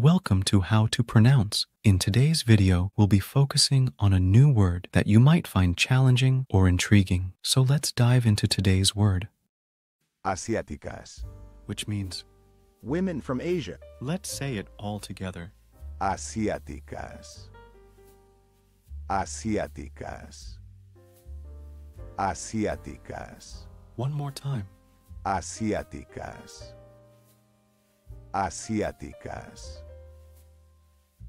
Welcome to How to Pronounce. In today's video, we'll be focusing on a new word that you might find challenging or intriguing. So let's dive into today's word, Asiáticas. which means Women from Asia. let's say it all together. Asiáticas. Asiáticas. Asiáticas. One more time. Asiáticas. Asiáticas.